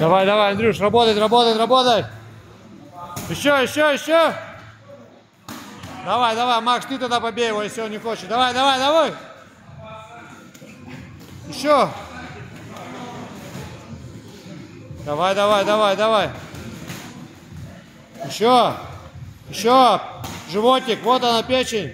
Давай, давай, Андрюш, работать, работать, работать. Еще, еще, еще. Давай, давай, Макс, ты тогда побей его, если он не хочет. Давай, давай, давай. Еще. Давай, давай, давай, давай. Еще. Еще. Животик, вот она печень.